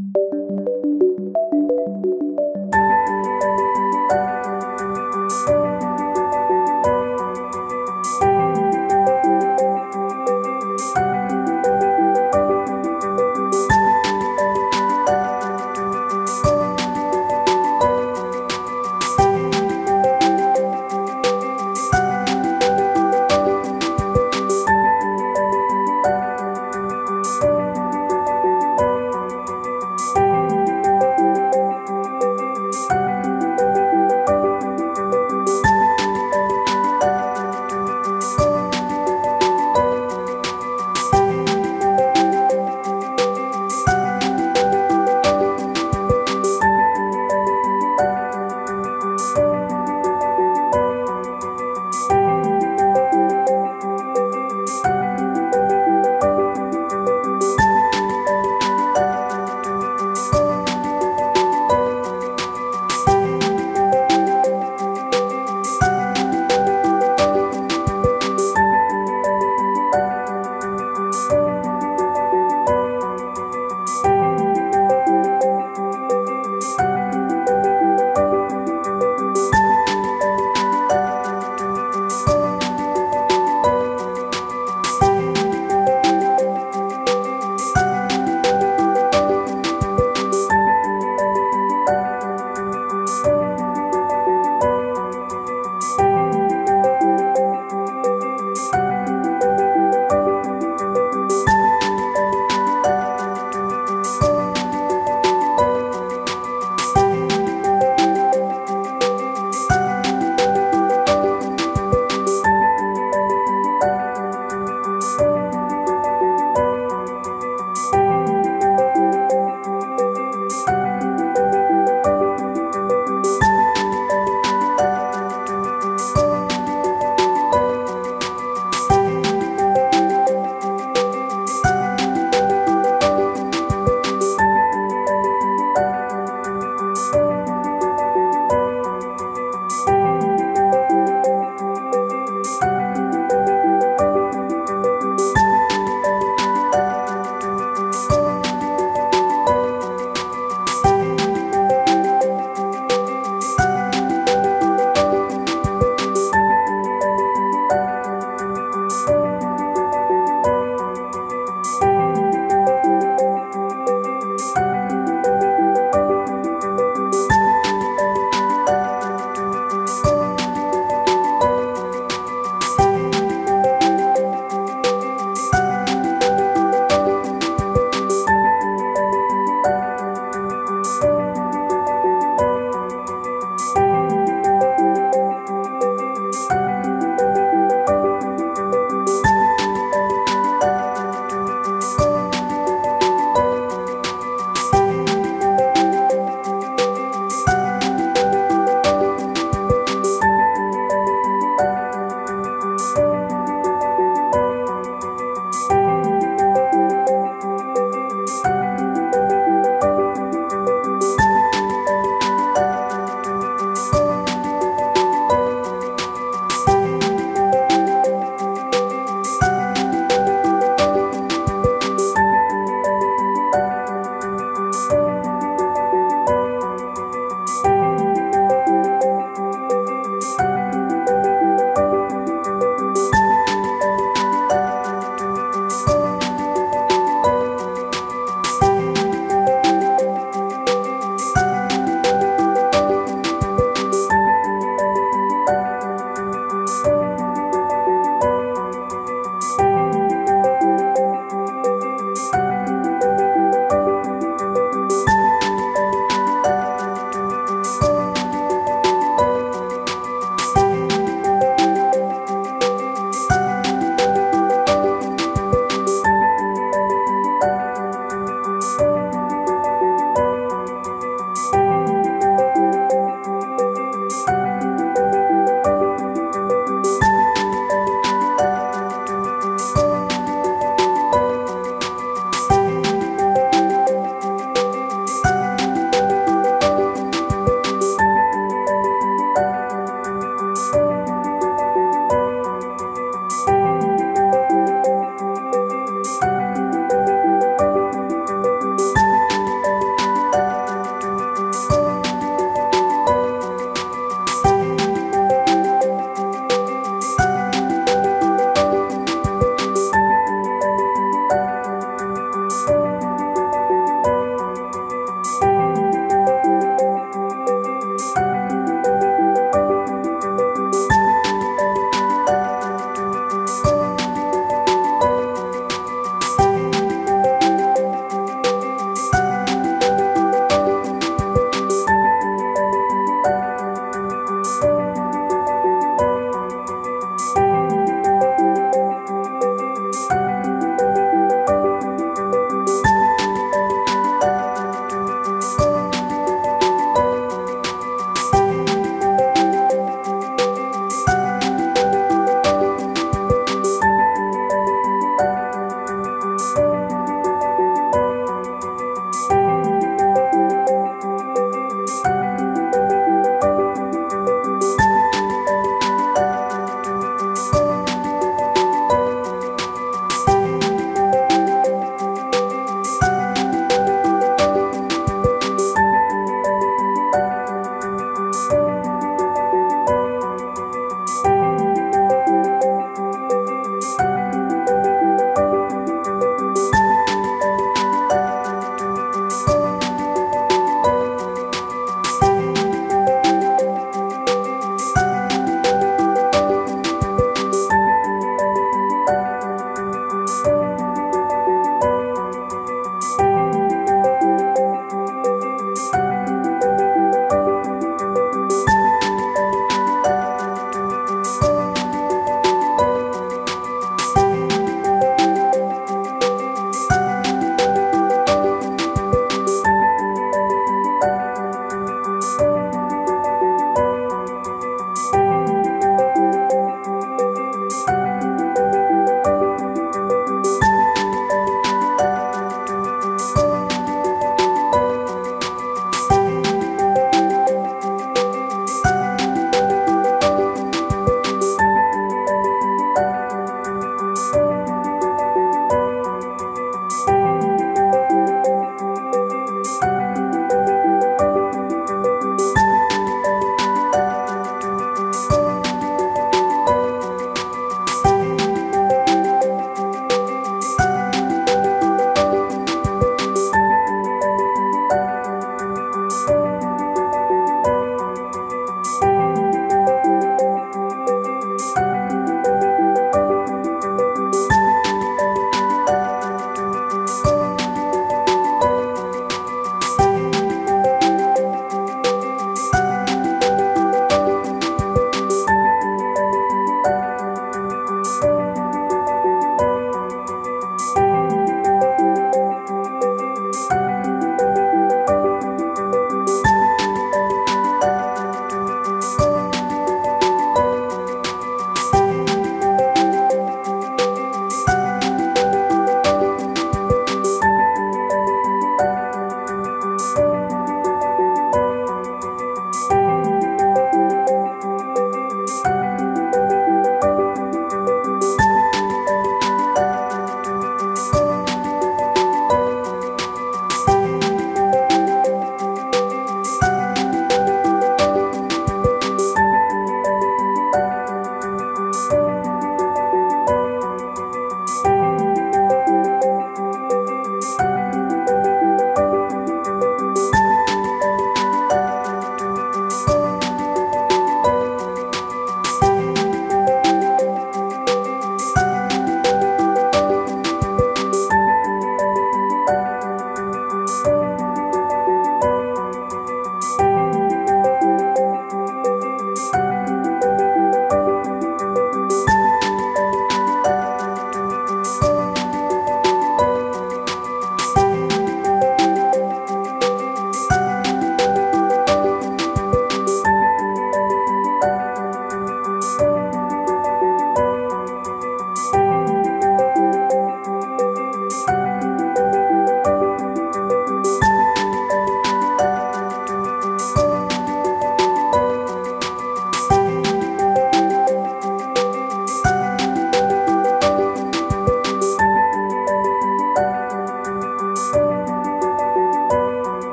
you